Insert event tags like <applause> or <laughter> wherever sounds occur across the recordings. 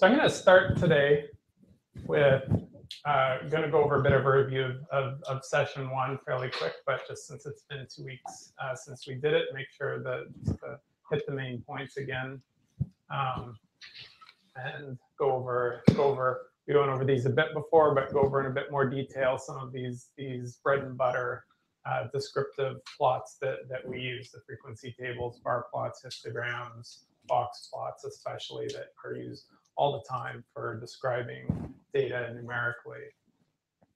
So I'm going to start today with uh, going to go over a bit of a review of, of, session one fairly quick, but just since it's been two weeks uh, since we did it, make sure that hit the main points again um, and go over go over. We went over these a bit before, but go over in a bit more detail some of these these bread and butter uh, descriptive plots that that we use, the frequency tables, bar plots, histograms, box plots, especially that are used all the time for describing data numerically.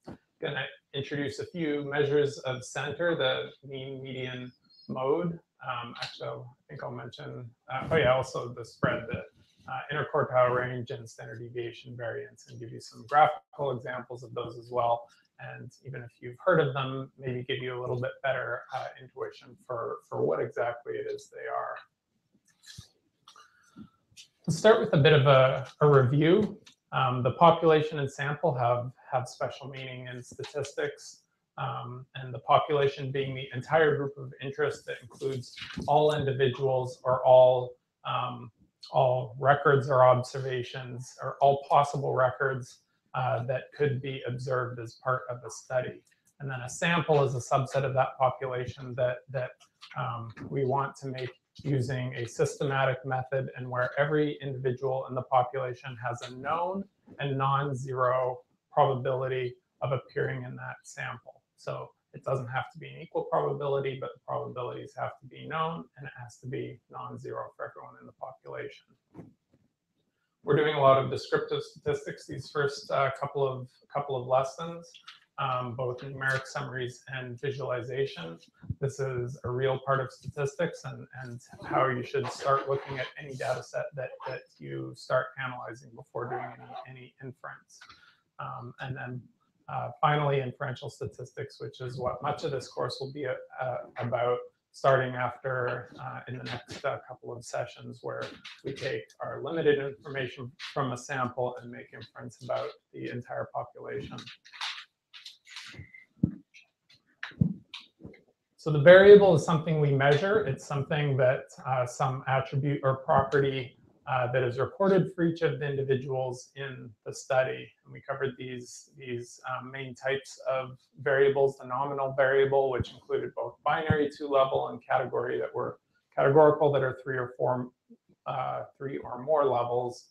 I'm Going to introduce a few measures of center, the mean, median, mode. Um, actually, I think I'll mention, uh, oh yeah, also the spread, the uh, interquartile range and standard deviation variance, and give you some graphical examples of those as well. And even if you've heard of them, maybe give you a little bit better uh, intuition for, for what exactly it is they are. Let's start with a bit of a, a review. Um, the population and sample have, have special meaning in statistics. Um, and the population being the entire group of interest that includes all individuals or all, um, all records or observations or all possible records uh, that could be observed as part of a study. And then a sample is a subset of that population that, that um, we want to make using a systematic method and where every individual in the population has a known and non-zero probability of appearing in that sample. So it doesn't have to be an equal probability, but the probabilities have to be known and it has to be non-zero for everyone in the population. We're doing a lot of descriptive statistics these first uh, couple of couple of lessons um, both numeric summaries and visualization. This is a real part of statistics and, and how you should start looking at any data set that, that you start analyzing before doing any, any inference. Um, and then uh, finally, inferential statistics, which is what much of this course will be uh, about starting after uh, in the next uh, couple of sessions where we take our limited information from a sample and make inference about the entire population. So the variable is something we measure. It's something that uh, some attribute or property uh, that is reported for each of the individuals in the study. And we covered these, these um, main types of variables, the nominal variable, which included both binary two level and category that were categorical that are three or four, uh, three or more levels.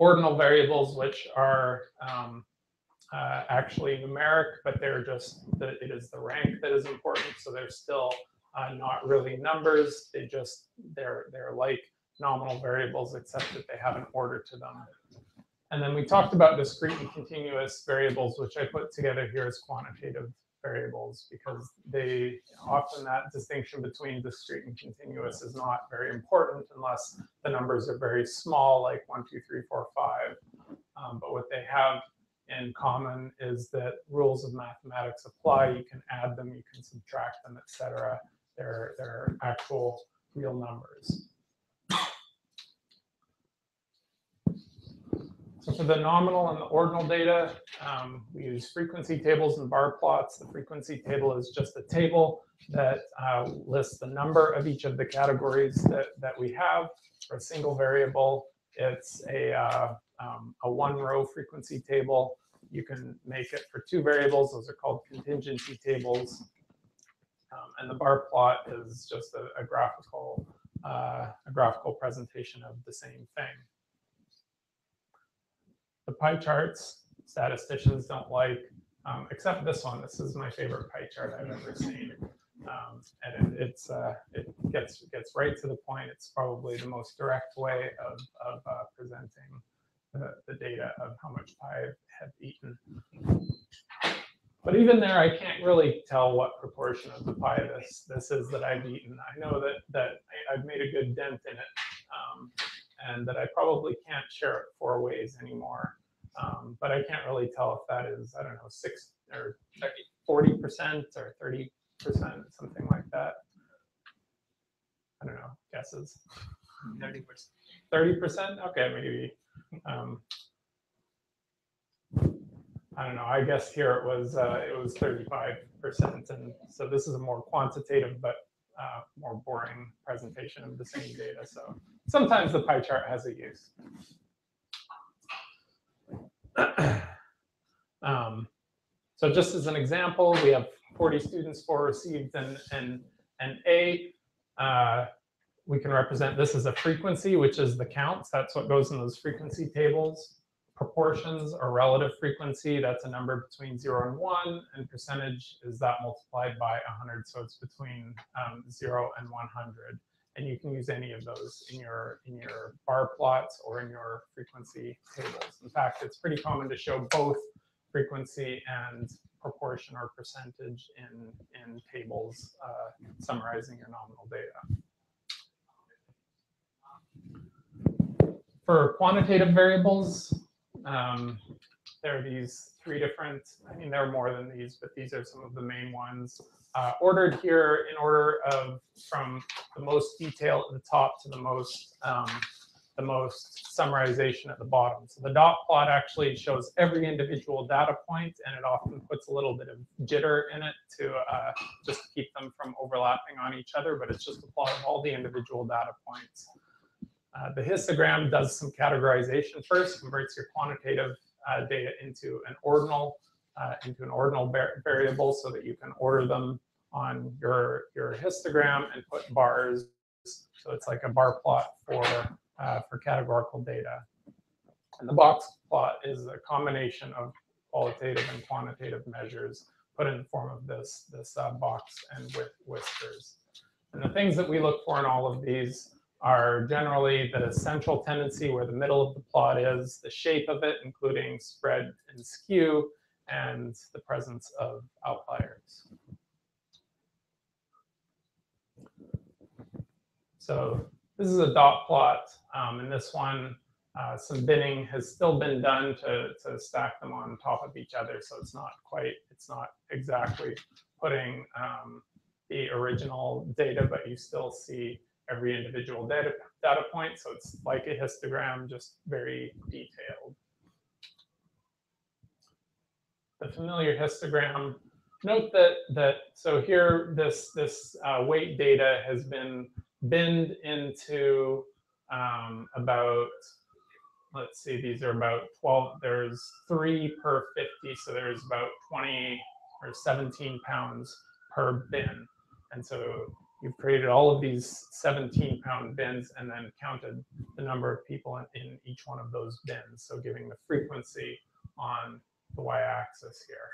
Ordinal variables, which are um, uh, actually numeric, but they're just, the, it is the rank that is important. So they're still uh, not really numbers. They just, they're, they're like nominal variables, except that they have an order to them. And then we talked about discrete and continuous variables, which I put together here as quantitative variables because they often that distinction between discrete and continuous is not very important unless the numbers are very small, like one, two, three, four, five. Um, but what they have in common is that rules of mathematics apply. You can add them, you can subtract them, etc. They're, they're actual real numbers. So for the nominal and the ordinal data, um, we use frequency tables and bar plots. The frequency table is just a table that uh, lists the number of each of the categories that, that we have for a single variable. It's a, uh, um, a one row frequency table. You can make it for two variables. Those are called contingency tables. Um, and the bar plot is just a, a graphical uh, a graphical presentation of the same thing. The pie charts, statisticians don't like, um, except this one. This is my favorite pie chart I've ever seen. Um, and it, it's uh, it gets gets right to the point. It's probably the most direct way of, of uh, presenting the, the data of how much pie I have eaten. But even there, I can't really tell what proportion of the pie this this is that I've eaten. I know that that I, have made a good dent in it, um, and that I probably can't share it four ways anymore. Um, but I can't really tell if that is I don't know six or forty percent or thirty percent, something like that. I don't know guesses. Thirty percent. Thirty percent? Okay, maybe. Um, I don't know. I guess here it was uh, it was 35 percent, and so this is a more quantitative but uh, more boring presentation of the same data. So sometimes the pie chart has a use. <clears throat> um, so just as an example, we have 40 students, four received an, an, an A. Uh, we can represent this as a frequency, which is the counts. That's what goes in those frequency tables. Proportions or relative frequency, that's a number between zero and one, and percentage is that multiplied by 100, so it's between um, zero and 100. And you can use any of those in your in your bar plots or in your frequency tables. In fact, it's pretty common to show both frequency and proportion or percentage in in tables uh, summarizing your nominal data. For quantitative variables, um, there are these three different, I mean, there are more than these, but these are some of the main ones. Uh, ordered here in order of from the most detail at the top to the most um, the most summarization at the bottom. So the dot plot actually shows every individual data point, and it often puts a little bit of jitter in it to uh, just keep them from overlapping on each other, but it's just a plot of all the individual data points. Uh, the histogram does some categorization first, converts your quantitative uh, data into an ordinal uh, into an ordinal variable so that you can order them on your your histogram and put bars. So it's like a bar plot for uh, for categorical data. And the box plot is a combination of qualitative and quantitative measures put in the form of this this uh, box and with whiskers. And the things that we look for in all of these are generally the central tendency where the middle of the plot is, the shape of it, including spread and skew, and the presence of outliers. So this is a dot plot. Um, and this one, uh, some binning has still been done to, to stack them on top of each other. So it's not quite, it's not exactly putting um, the original data, but you still see every individual data, data point. So it's like a histogram, just very detailed. The familiar histogram, note that, that so here this, this uh, weight data has been binned into um, about, let's see, these are about 12, there's three per 50, so there's about 20 or 17 pounds per bin. And so you've created all of these 17 pound bins and then counted the number of people in, in each one of those bins. So giving the frequency on the y-axis here.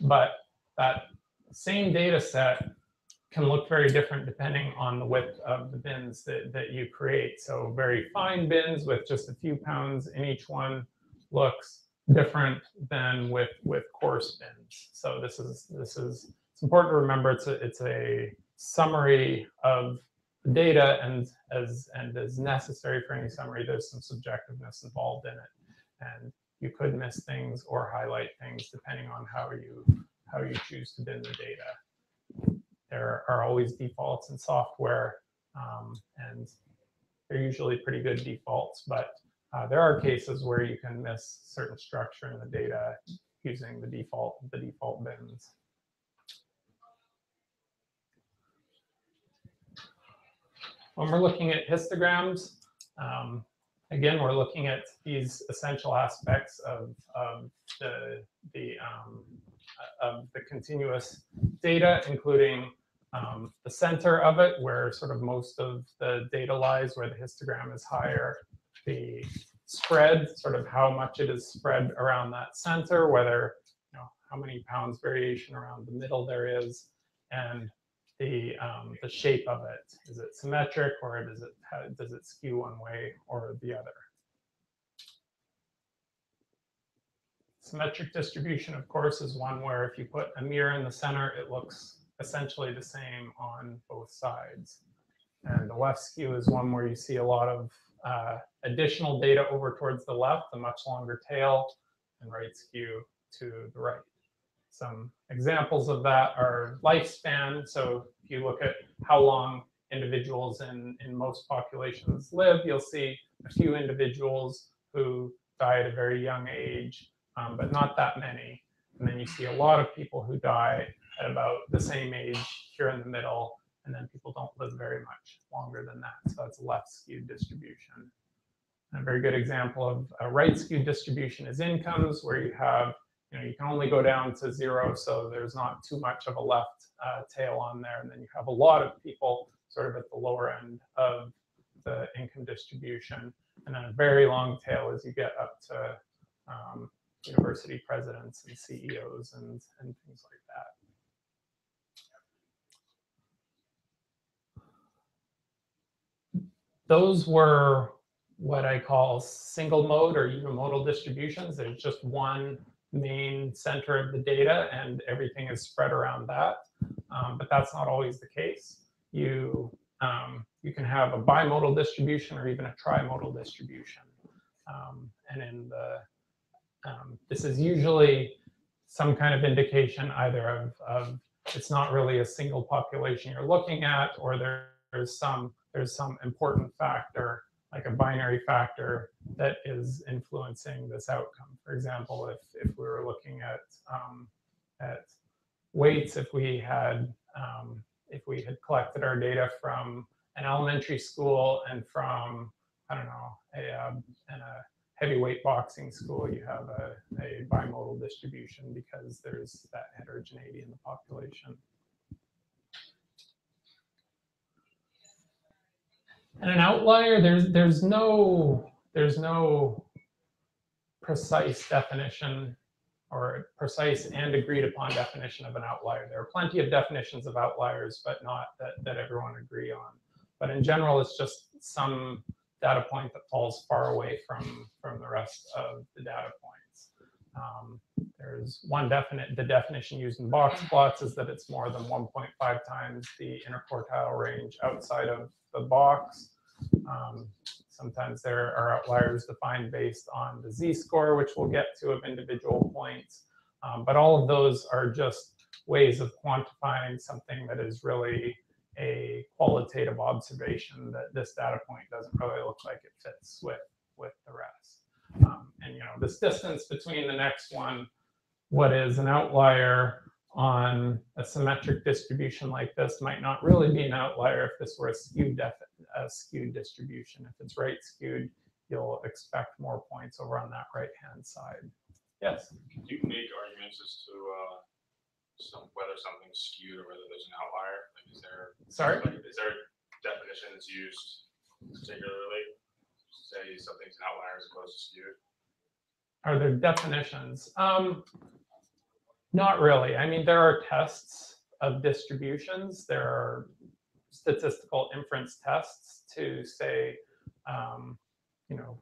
But that same data set can look very different depending on the width of the bins that, that you create. So very fine bins with just a few pounds in each one looks different than with with coarse bins. So this is this is it's important to remember it's a it's a summary of data and as and as necessary for any summary, there's some subjectiveness involved in it. And you could miss things or highlight things depending on how you how you choose to bin the data. There are always defaults in software, um, and they're usually pretty good defaults, but uh, there are cases where you can miss certain structure in the data using the default the default bins. When we're looking at histograms, um, again, we're looking at these essential aspects of, of the, the, um, of the continuous data, including um, the center of it, where sort of most of the data lies, where the histogram is higher, the spread, sort of how much it is spread around that center, whether, you know, how many pounds variation around the middle there is, and the um, the shape of it. Is it symmetric or does it does it skew one way or the other? Symmetric distribution, of course, is one where if you put a mirror in the center, it looks essentially the same on both sides. And the left skew is one where you see a lot of uh, additional data over towards the left, a much longer tail, and right skew to the right. Some examples of that are lifespan. So if you look at how long individuals in, in most populations live, you'll see a few individuals who die at a very young age, um, but not that many. And then you see a lot of people who die at about the same age here in the middle, and then people don't live very much longer than that. So that's a left skewed distribution. a very good example of a right skewed distribution is incomes, where you have, you know, you can only go down to zero, so there's not too much of a left uh, tail on there. And then you have a lot of people sort of at the lower end of the income distribution. And then a very long tail as you get up to um, university presidents and CEOs and, and things like that. Those were what I call single mode or unimodal distributions. There's just one main center of the data and everything is spread around that. Um, but that's not always the case. You, um, you can have a bimodal distribution or even a trimodal distribution. Um, and in the, um, this is usually some kind of indication either of, of it's not really a single population you're looking at or there, there's some there's some important factor like a binary factor that is influencing this outcome. For example, if, if we were looking at, um, at weights, if we had, um, if we had collected our data from an elementary school and from, I don't know, a, uh, a heavyweight boxing school, you have a, a bimodal distribution because there's that heterogeneity in the population. And an outlier, there's there's no there's no precise definition or precise and agreed upon definition of an outlier. There are plenty of definitions of outliers, but not that, that everyone agree on. But in general, it's just some data point that falls far away from, from the rest of the data points. Um, there's one definite, the definition used in box plots is that it's more than 1.5 times the interquartile range outside of the box. Um, sometimes there are outliers defined based on the z-score, which we'll get to of individual points. Um, but all of those are just ways of quantifying something that is really a qualitative observation that this data point doesn't really look like it fits with, with the rest. Um, and you know, this distance between the next one, what is an outlier on a symmetric distribution like this might not really be an outlier if this were a skewed, a skewed distribution. If it's right skewed, you'll expect more points over on that right-hand side. Yes? Can you make arguments as to uh, some, whether something's skewed or whether there's an outlier? Like, is there Sorry? like, is there definitions used particularly say something's an outlier as opposed to skewed? Are there definitions? Um, not really. I mean, there are tests of distributions. There are statistical inference tests to say, um, you know,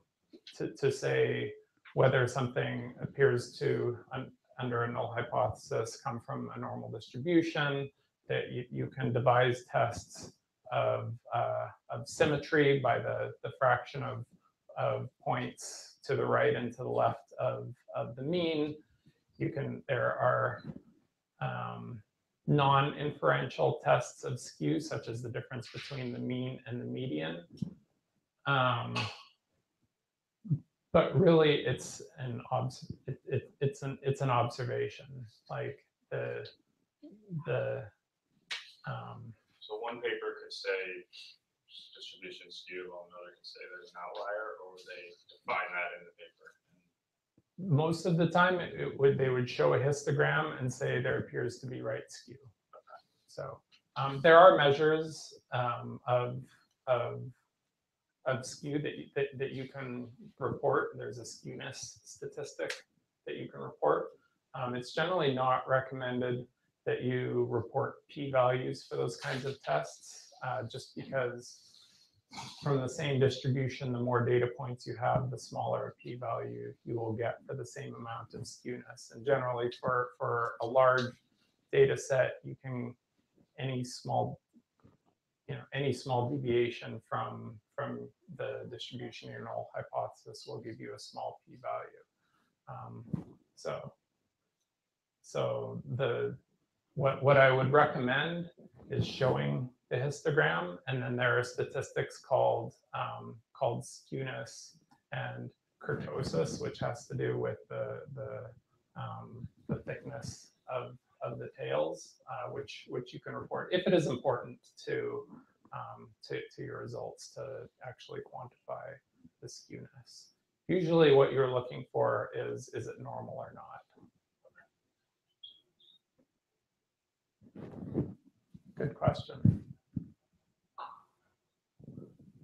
to, to say whether something appears to, un, under a null hypothesis, come from a normal distribution, that you, you can devise tests of, uh, of symmetry by the, the fraction of, of points to the right and to the left of, of the mean you can, there are um, non-inferential tests of skew, such as the difference between the mean and the median. Um, but really, it's an obs it, it, it's an it's an observation. Like the the um, so one paper could say distribution skew, while another could say there's an outlier, or would they define that in the paper? most of the time it, would they would show a histogram and say there appears to be right skew. So um, there are measures um, of, of, of skew that you, that, that you can report. There's a skewness statistic that you can report. Um, it's generally not recommended that you report p-values for those kinds of tests, uh, just because from the same distribution, the more data points you have, the smaller a p-value you will get for the same amount of skewness. And generally for, for a large data set, you can, any small, you know, any small deviation from, from the distribution your null hypothesis will give you a small p-value. Um, so, so the, what, what I would recommend is showing the histogram, and then there are statistics called um, called skewness and kurtosis, which has to do with the the, um, the thickness of of the tails, uh, which which you can report if it is important to um, to, to your results to actually quantify the skewness. Usually what you're looking for is, is it normal or not? Good question.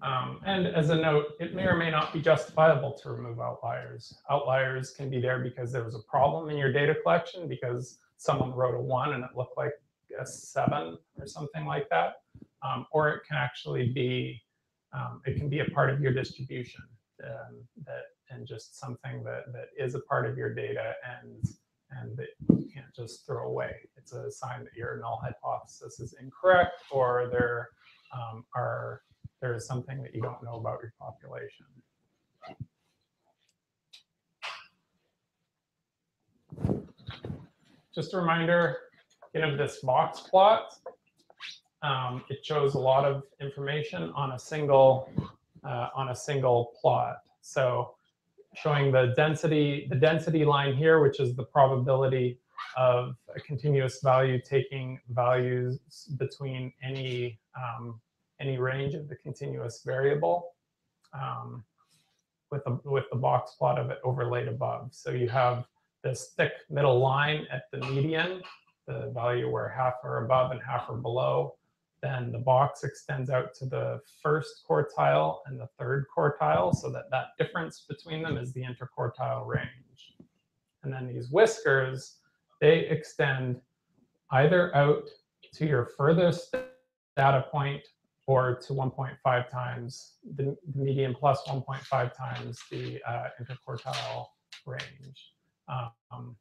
Um, and as a note, it may or may not be justifiable to remove outliers. Outliers can be there because there was a problem in your data collection because someone wrote a one and it looked like a seven or something like that. Um, or it can actually be, um, it can be a part of your distribution um, that and just something that, that is a part of your data and and that you can't just throw away. It's a sign that your null hypothesis is incorrect or there um, are there is something that you don't know about your population. Just a reminder, you know, this box plot, um, it shows a lot of information on a single uh, on a single plot. So showing the density, the density line here, which is the probability of a continuous value taking values between any um, any range of the continuous variable um, with the with the box plot of it overlaid above. So you have this thick middle line at the median, the value where half are above and half are below. Then the box extends out to the first quartile and the third quartile, so that that difference between them is the interquartile range. And then these whiskers, they extend either out to your furthest data point or to 1.5 times the, median plus 1.5 times the uh, interquartile range, um,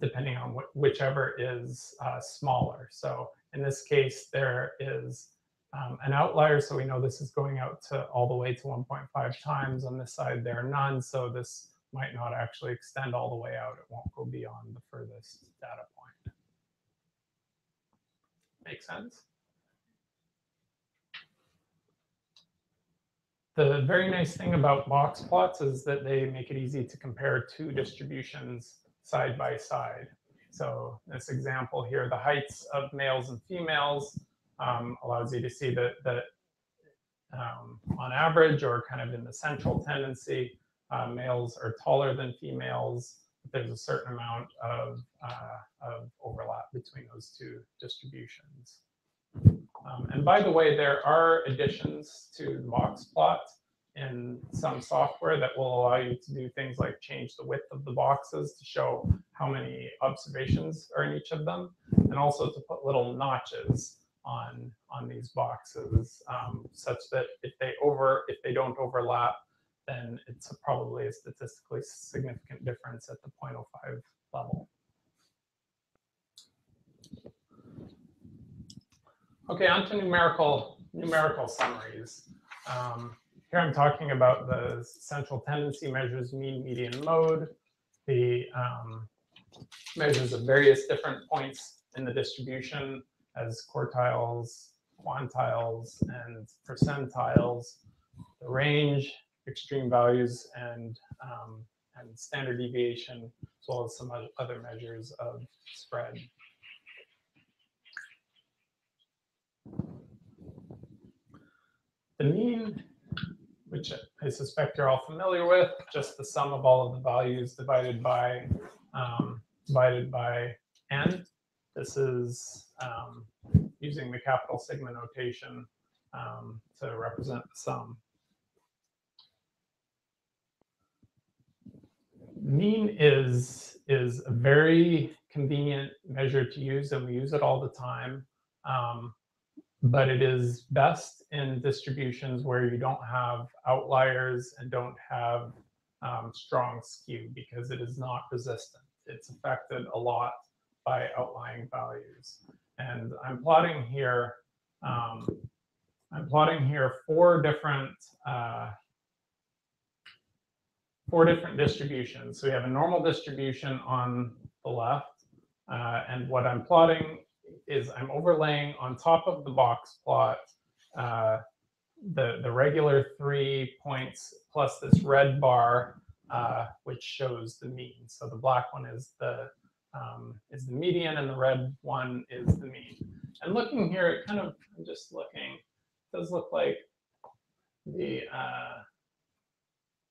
depending on wh whichever is uh, smaller. So in this case, there is um, an outlier, so we know this is going out to all the way to 1.5 times. On this side, there are none, so this might not actually extend all the way out. It won't go beyond the furthest data point. Make sense? The very nice thing about box plots is that they make it easy to compare two distributions side by side. So this example here, the heights of males and females um, allows you to see that, that um, on average or kind of in the central tendency, uh, males are taller than females. But there's a certain amount of, uh, of overlap between those two distributions. Um, and by the way, there are additions to the box plot in some software that will allow you to do things like change the width of the boxes to show how many observations are in each of them, and also to put little notches on on these boxes, um, such that if they over if they don't overlap, then it's a probably a statistically significant difference at the 0.05 level. Okay, on to numerical numerical summaries. Um, here I'm talking about the central tendency measures, mean, median, mode, the um, measures of various different points in the distribution as quartiles, quantiles, and percentiles, the range, extreme values, and, um, and standard deviation, as well as some other measures of spread. The mean which I suspect you're all familiar with, just the sum of all of the values divided by um, divided by n. This is um, using the capital sigma notation um, to represent the sum. Mean is, is a very convenient measure to use, and we use it all the time. Um, but it is best in distributions where you don't have outliers and don't have um, strong skew because it is not resistant. It's affected a lot by outlying values. And I'm plotting here, um, I'm plotting here four different, uh, four different distributions. So we have a normal distribution on the left, uh, and what I'm plotting is I'm overlaying on top of the box plot uh, the, the regular three points plus this red bar, uh, which shows the mean. So the black one is the, um, is the median, and the red one is the mean. And looking here, it kind of, I'm just looking, it does look like the, uh,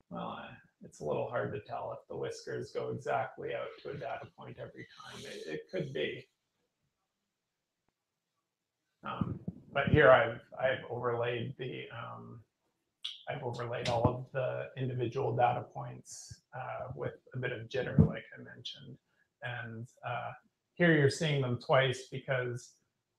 well, I- it's a little hard to tell if the whiskers go exactly out to a data point every time. It, it could be. Um, but here I've, I've overlaid the, um, I've overlaid all of the individual data points uh, with a bit of jitter, like I mentioned. And uh, here you're seeing them twice because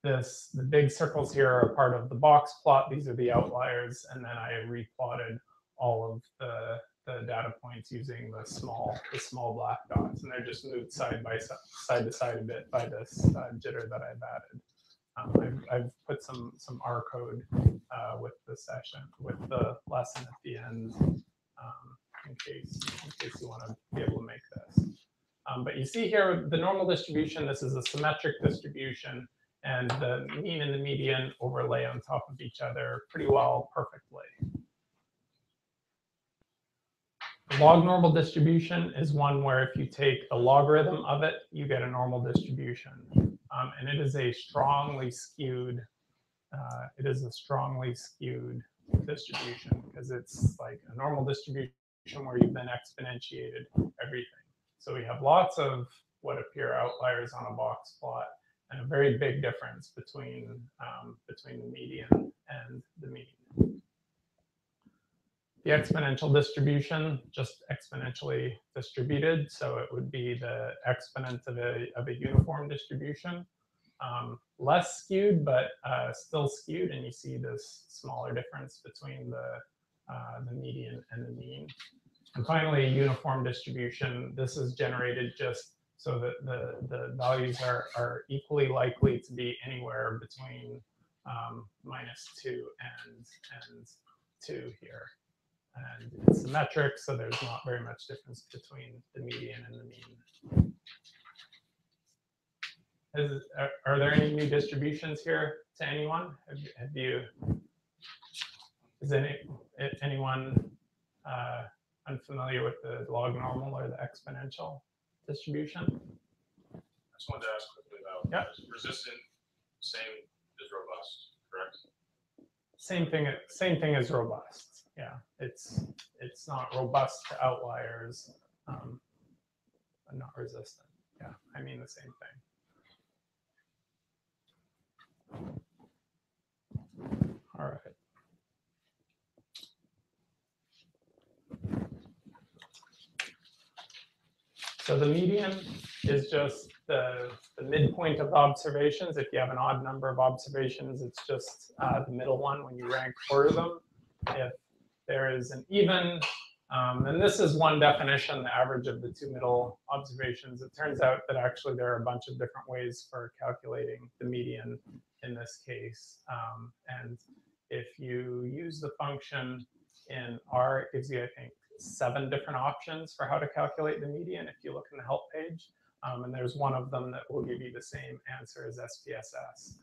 this, the big circles here are part of the box plot. These are the outliers. And then I replotted all of the, the data points using the small, the small black dots. And they're just moved side by side, side to side a bit by this uh, jitter that I've added. Um, I've, I've put some, some R code uh, with the session, with the lesson at the end, um, in case, in case you want to be able to make this. Um, but you see here the normal distribution, this is a symmetric distribution, and the mean and the median overlay on top of each other pretty well perfectly. The log normal distribution is one where if you take the logarithm of it, you get a normal distribution. Um, and it is a strongly skewed, uh, it is a strongly skewed distribution because it's like a normal distribution where you've then exponentiated everything. So we have lots of what appear outliers on a box plot and a very big difference between, um, between the median and the mean. The exponential distribution, just exponentially distributed. So it would be the exponent of a, of a uniform distribution. Um, less skewed, but uh, still skewed. And you see this smaller difference between the, uh, the median and the mean. And finally, a uniform distribution. This is generated just so that the, the values are, are equally likely to be anywhere between um, minus two and, and two here. And it's symmetric, so there's not very much difference between the median and the mean. Is, are, are there any new distributions here to anyone? Have, you- have you, is any, anyone uh, unfamiliar with the log normal or the exponential distribution? I just wanted to ask quickly about. Yeah. is Resistant, same as robust, correct? Same thing, same thing as robust. Yeah, it's, it's not robust to outliers, um, but not resistant. Yeah, I mean the same thing. All right. So the median is just the, the midpoint of the observations. If you have an odd number of observations, it's just uh, the middle one when you rank order them. If there is an even, um, and this is one definition, the average of the two middle observations. It turns out that actually there are a bunch of different ways for calculating the median in this case. Um, and if you use the function in R, it gives you, I think, seven different options for how to calculate the median if you look in the help page. Um, and there's one of them that will give you the same answer as SPSS.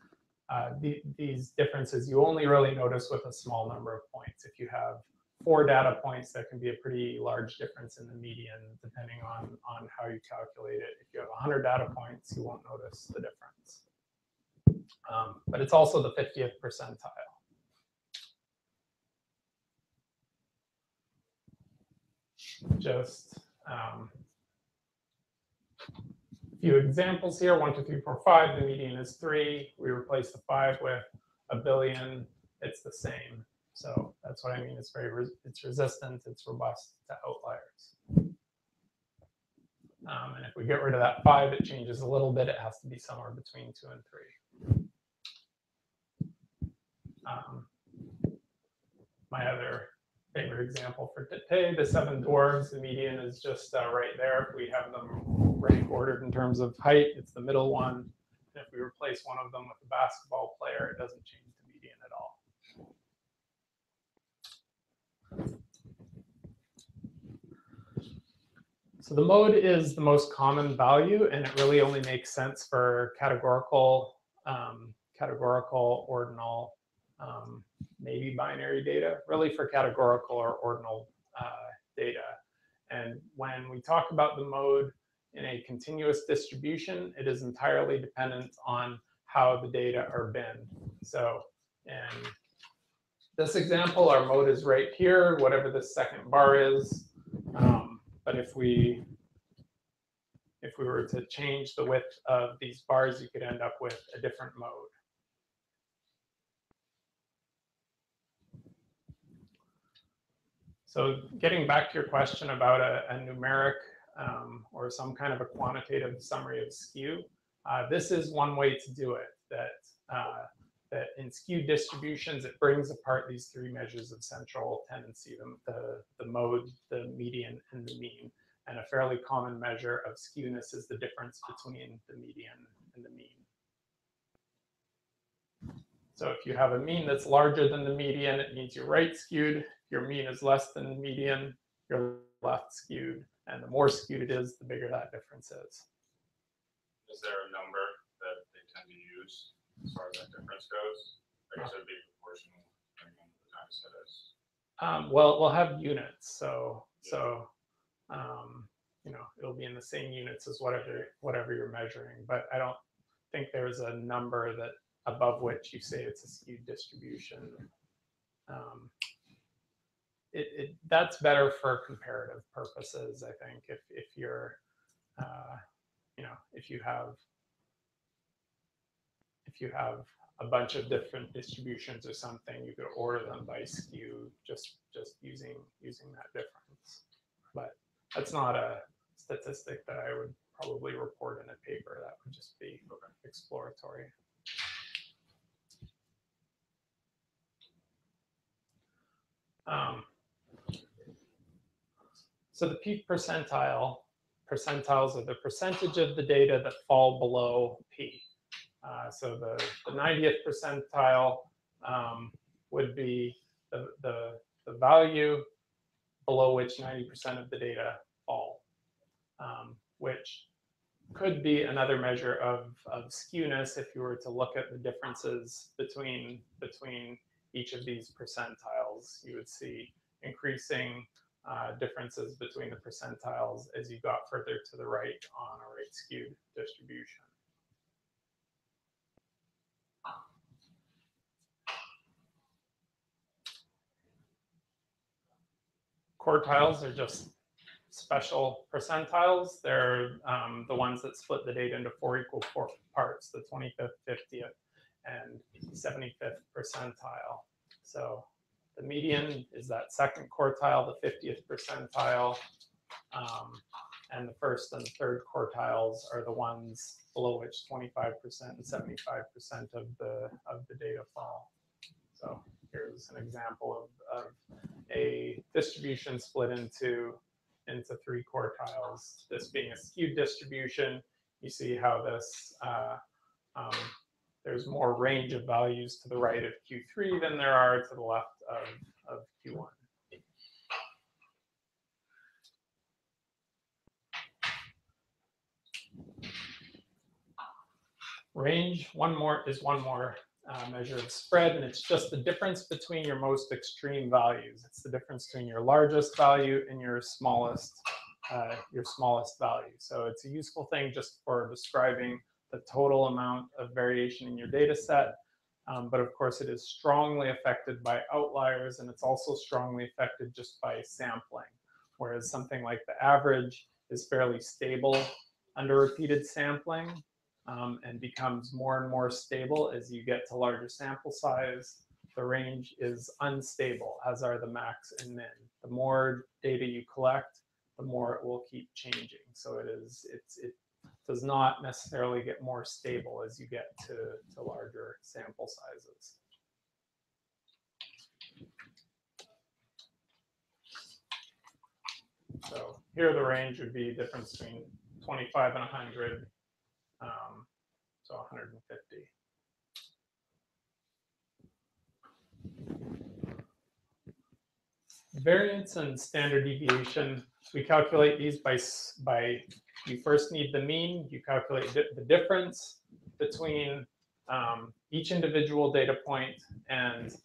Uh, the, these differences you only really notice with a small number of points. If you have four data points, that can be a pretty large difference in the median depending on, on how you calculate it. If you have 100 data points, you won't notice the difference. Um, but it's also the 50th percentile. Just um, few examples here. One, two, three, four, five. The median is three. We replace the five with a billion. It's the same. So that's what I mean. It's very, res- it's resistant. It's robust to outliers. Um, and if we get rid of that five, it changes a little bit. It has to be somewhere between two and three. Um, my other favorite example for today, the seven dwarves, the median is just uh, right there. If we have them rank ordered in terms of height, it's the middle one. And if we replace one of them with a basketball player, it doesn't change the median at all. So the mode is the most common value, and it really only makes sense for categorical, um, categorical, ordinal, um, maybe binary data, really for categorical or ordinal uh, data. And when we talk about the mode, in a continuous distribution, it is entirely dependent on how the data are binned. So in this example, our mode is right here, whatever the second bar is. Um, but if we if we were to change the width of these bars, you could end up with a different mode. So getting back to your question about a, a numeric um, or some kind of a quantitative summary of skew, uh, this is one way to do it. That uh, that in skewed distributions, it brings apart these three measures of central tendency: the, the the mode, the median, and the mean. And a fairly common measure of skewness is the difference between the median and the mean. So if you have a mean that's larger than the median, it means you're right skewed. Your mean is less than the median, you're left skewed. And the more skewed it is, the bigger that difference is. Is there a number that they tend to use as far as that difference goes? Like I said, be proportional, depending on the time set is. Um, well, we'll have units, so so um, you know it'll be in the same units as whatever whatever you're measuring. But I don't think there's a number that above which you say it's a skewed distribution. Um, it, it that's better for comparative purposes. I think if if you're uh, you know if you have if you have a bunch of different distributions or something, you could order them by skew just just using using that difference. But that's not a statistic that I would probably report in a paper. That would just be exploratory. Um, so the peak percentile, percentiles are the percentage of the data that fall below P. Uh, so the, the 90th percentile um, would be the, the, the value below which 90% of the data fall, um, which could be another measure of, of skewness if you were to look at the differences between, between each of these percentiles. You would see increasing uh, differences between the percentiles as you got further to the right on a right skewed distribution. Quartiles are just special percentiles. They're um, the ones that split the data into four equal parts, the 25th, 50th, and 75th percentile. So the median is that second quartile, the 50th percentile, um, and the first and third quartiles are the ones below which 25% and 75% of the of the data fall. So here's an example of, of a distribution split into into three quartiles. This being a skewed distribution, you see how this uh, um, there's more range of values to the right of Q3 than there are to the left of, of Q1. Range, one more is one more uh, measure of spread, and it's just the difference between your most extreme values. It's the difference between your largest value and your smallest, uh, your smallest value. So it's a useful thing just for describing the total amount of variation in your data set. Um, but of course, it is strongly affected by outliers, and it's also strongly affected just by sampling. Whereas something like the average is fairly stable under repeated sampling um, and becomes more and more stable as you get to larger sample size. The range is unstable, as are the max and min. The more data you collect, the more it will keep changing. So it is, it's, it does not necessarily get more stable as you get to, to larger sample sizes. So here the range would be difference between 25 and 100, um, so 150. Variance and standard deviation, we calculate these by, by you first need the mean, you calculate di the difference between um, each individual data point and,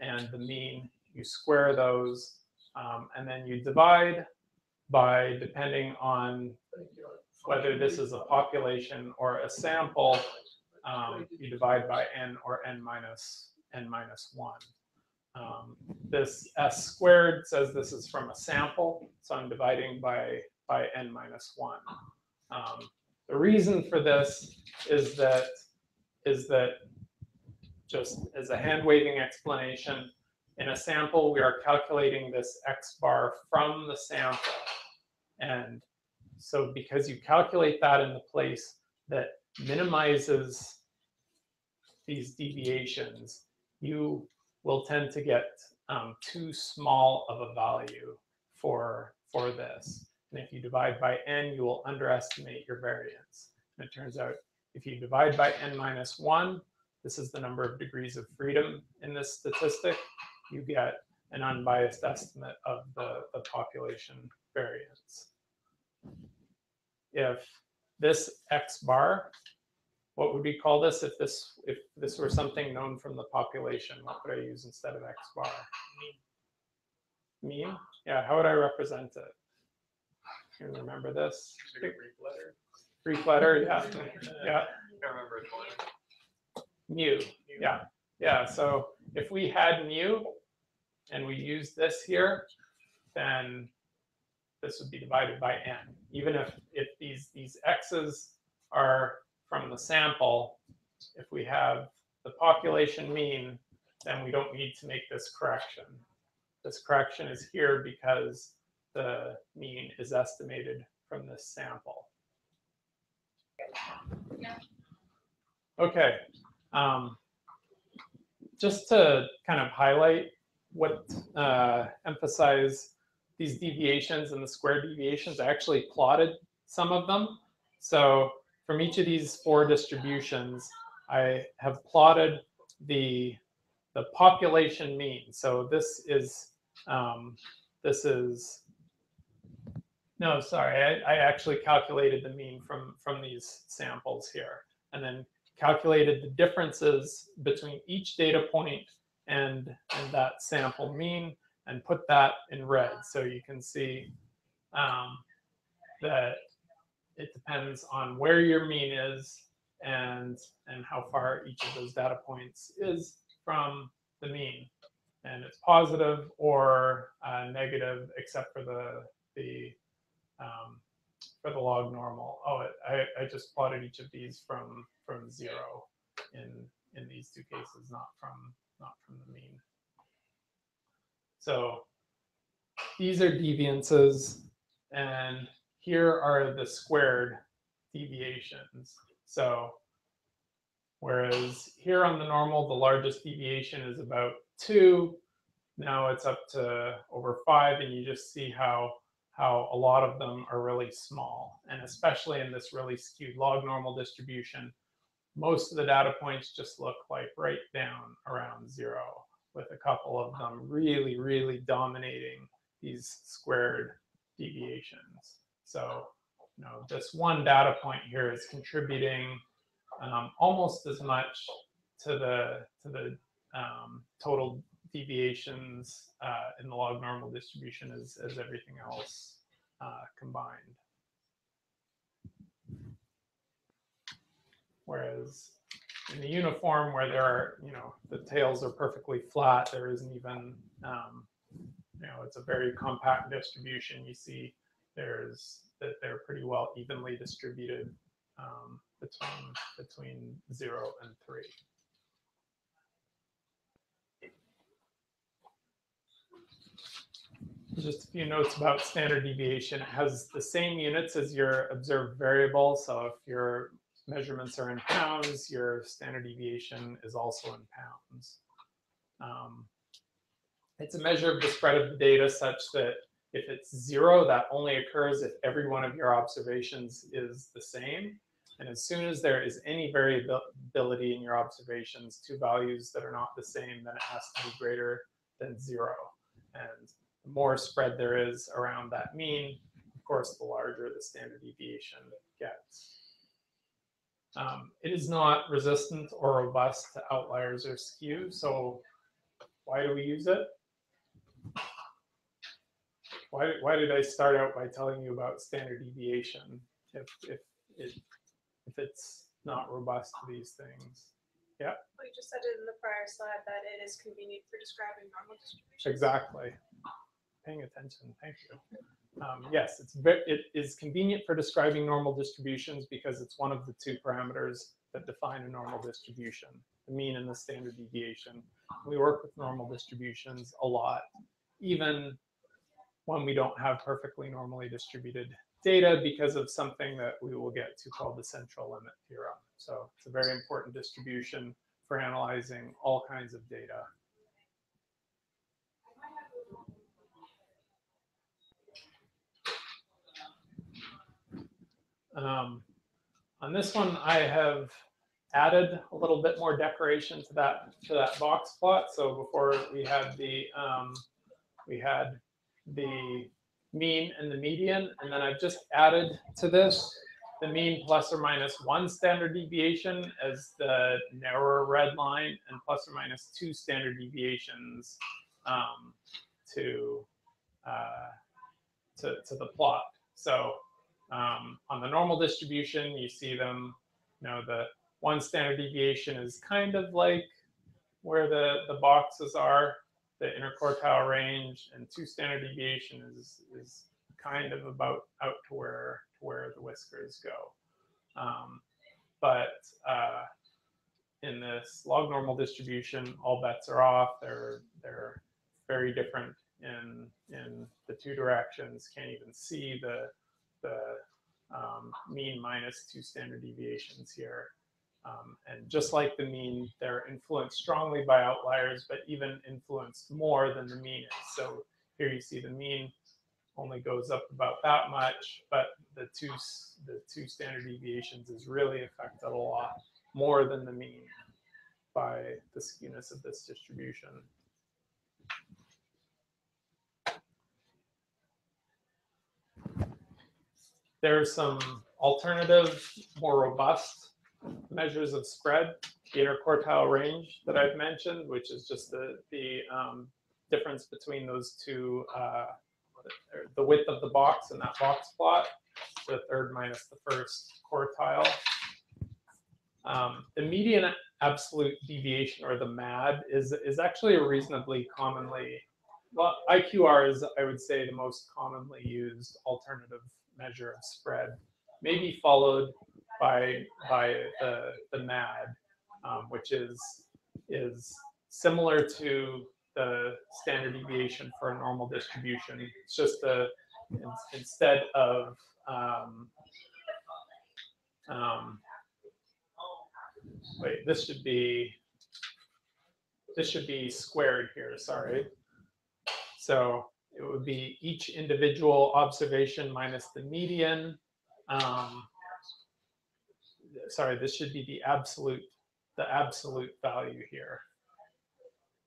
and the mean. You square those, um, and then you divide by depending on whether this is a population or a sample, um, you divide by n or n minus n minus one. Um, this s squared says this is from a sample, so I'm dividing by by n minus one. Um, the reason for this is that is that just as a hand waving explanation, in a sample we are calculating this x bar from the sample, and so because you calculate that in the place that minimizes these deviations, you will tend to get um, too small of a value for, for this. And if you divide by n, you will underestimate your variance. And it turns out if you divide by n minus 1, this is the number of degrees of freedom in this statistic, you get an unbiased estimate of the, the population variance. If this x bar what would we call this if this if this were something known from the population? What would I use instead of x bar? Mean. Mean? Yeah. How would I represent it? You remember this? Greek letter. Greek letter. Yeah. <laughs> Yeah. I remember it well. Mu. Yeah. Yeah. So if we had mu and we use this here, then this would be divided by n. Even if if these these x's are from the sample, if we have the population mean, then we don't need to make this correction. This correction is here because the mean is estimated from this sample. Okay. Um, just to kind of highlight what uh, emphasize these deviations and the square deviations, I actually plotted some of them. So from each of these four distributions, I have plotted the the population mean. So this is um, this is no, sorry, I, I actually calculated the mean from from these samples here, and then calculated the differences between each data point and and that sample mean, and put that in red, so you can see um, that it depends on where your mean is and and how far each of those data points is from the mean. And it's positive or uh, negative except for the the um, for the log normal. Oh it, I, I just plotted each of these from from zero in in these two cases not from not from the mean so these are deviances and here are the squared deviations. So whereas here on the normal, the largest deviation is about two. Now it's up to over five, and you just see how how a lot of them are really small. And especially in this really skewed log normal distribution, most of the data points just look like right down around zero, with a couple of them really, really dominating these squared deviations. So, you know, this one data point here is contributing um, almost as much to the to the um, total deviations uh, in the log normal distribution as, as everything else uh, combined. Whereas in the uniform where there are, you know, the tails are perfectly flat, there isn't even, um, you know, it's a very compact distribution. You see there's that they're pretty well evenly distributed um, between between zero and three. Just a few notes about standard deviation. It has the same units as your observed variable. So if your measurements are in pounds, your standard deviation is also in pounds. Um, it's a measure of the spread of the data such that if it's zero, that only occurs if every one of your observations is the same. And as soon as there is any variability in your observations, two values that are not the same, then it has to be greater than zero. And the more spread there is around that mean, of course, the larger the standard deviation gets. Um, it is not resistant or robust to outliers or skew. So why do we use it? Why, why did I start out by telling you about standard deviation if, if, it, if it's not robust to these things. Well, you just said it in the prior slide that it is convenient for describing normal distributions. Exactly. Paying attention, thank you. Um, yes, it's it is convenient for describing normal distributions because it's one of the two parameters that define a normal distribution, the mean and the standard deviation. We work with normal distributions a lot, even when we don't have perfectly normally distributed data because of something that we will get to called the central limit theorem. So it's a very important distribution for analyzing all kinds of data. Um, on this one, I have added a little bit more decoration to that to that box plot. So before we had the um, we had the mean and the median, and then I've just added to this the mean plus or minus one standard deviation as the narrower red line, and plus or minus two standard deviations um, to uh, to to the plot. So um, on the normal distribution, you see them, you know, the one standard deviation is kind of like where the, the boxes are, the interquartile range, and two standard deviation is, is kind of about out to where, to where the whiskers go. Um, but uh, in this log normal distribution, all bets are off. They're, they're very different in, in the two directions. Can't even see the, the um, mean minus two standard deviations here. Um, and just like the mean, they're influenced strongly by outliers, but even influenced more than the mean is. So here you see the mean only goes up about that much, but the two the two standard deviations is really affected a lot more than the mean by the skewness of this distribution. There's some alternative, more robust measures of spread, the interquartile range that I've mentioned, which is just the, the um, difference between those two, uh, the- width of the box in that box plot, the third minus the first quartile. Um, the median absolute deviation or the MAD is, is actually a reasonably commonly, well, IQR is, I would say, the most commonly used alternative measure of spread, maybe followed by by the the MAD, um, which is is similar to the standard deviation for a normal distribution. It's just the in- instead of um, um, wait, this should be this should be squared here. Sorry. So it would be each individual observation minus the median. Um, sorry, this should be the absolute, the absolute value here.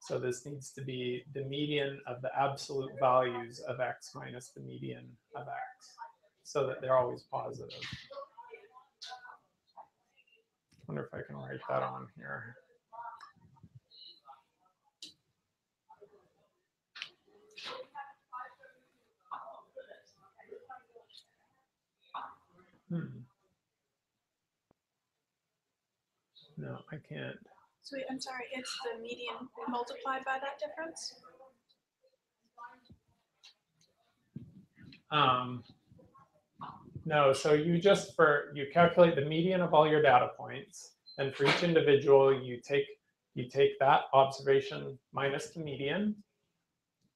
So this needs to be the median of the absolute values of x minus the median of x, so that they're always positive. Wonder if I can write that on here. Hmm. No, I can't. So wait, I'm sorry, it's the median multiplied by that difference? Um, no, so you just for you calculate the median of all your data points, and for each individual, you take you take that observation minus the median,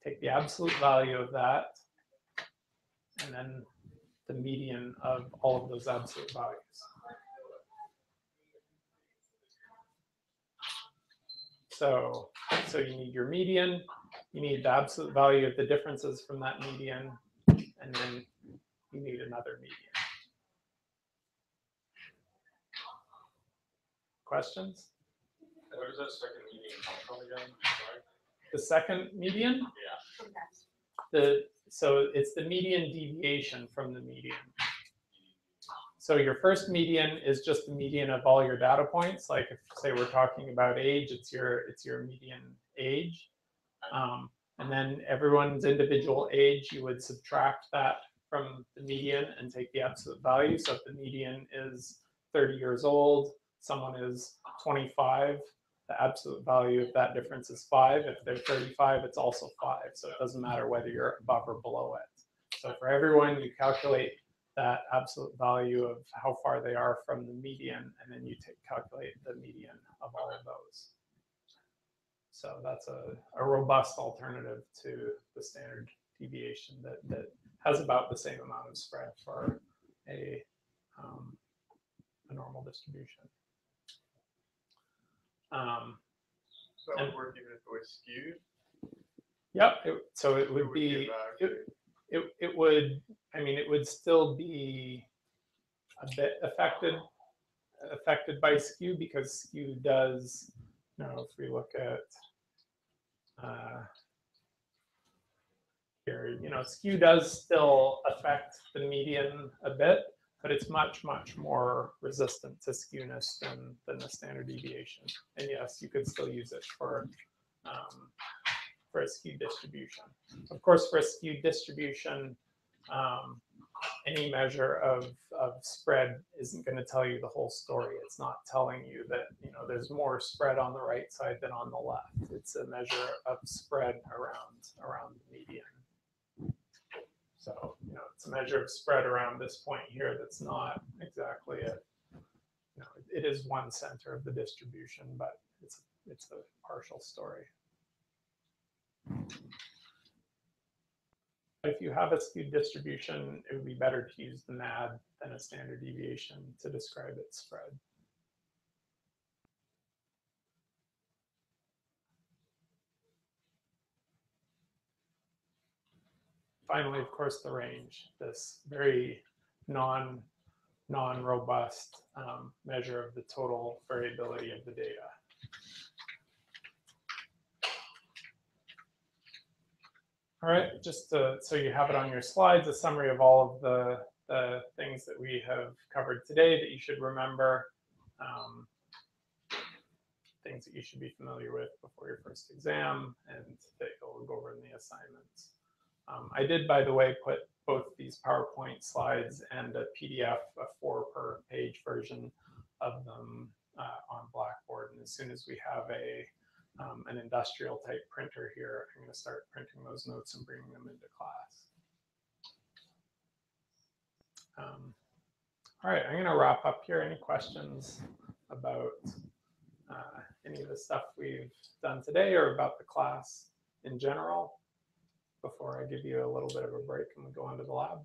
take the absolute value of that, and then the median of all of those absolute values. So, so you need your median, you need the absolute value of the differences from that median, and then you need another median. Questions? Where does that second median come from again? Sorry. The second median, Yeah. the, so it's the median deviation from the median. So your first median is just the median of all your data points. Like if say we're talking about age, it's your it's your median age. Um, and then everyone's individual age, you would subtract that from the median and take the absolute value. So if the median is 30 years old, someone is 25, the absolute value of that difference is five. If they're 35, it's also five. So it doesn't matter whether you're above or below it. So for everyone, you calculate that absolute value of how far they are from the median, and then you take, calculate the median of all of those. So that's a, a robust alternative to the standard deviation that, that has about the same amount of spread for a, um, a normal distribution. Um, So that would work even if it was skewed? yep, it- so it It would be, it- it, it would, I mean, it would still be a bit affected, affected by skew because skew does, you know, if we look at, uh, here, you know, skew does still affect the median a bit, but it's much, much more resistant to skewness than, than the standard deviation. And yes, you could still use it for, um, for a skewed distribution. Of course, for a skewed distribution, um, any measure of, of spread isn't going to tell you the whole story. It's not telling you that you know there's more spread on the right side than on the left. It's a measure of spread around around the median. So you know it's a measure of spread around this point here. That's not exactly it. You know, it is one center of the distribution, but it's it's a partial story. If you have a skewed distribution, it would be better to use the MAD than a standard deviation to describe its spread. Finally, of course, the range, this very non, non-robust um, measure of the total variability of the data. All right, just to, so you have it on your slides, a summary of all of the, the things that we have covered today that you should remember. um, Things that you should be familiar with before your first exam and that you'll go over in the assignments. Um, I did, by the way, put both these PowerPoint slides and a PDF, a four per page version of them uh, on Blackboard. And as soon as we have a um, an industrial type printer here, I'm going to start printing those notes and bringing them into class. Um, all right, I'm going to wrap up here. Any questions about uh, any of the stuff we've done today or about the class in general before I give you a little bit of a break and we go on to the lab?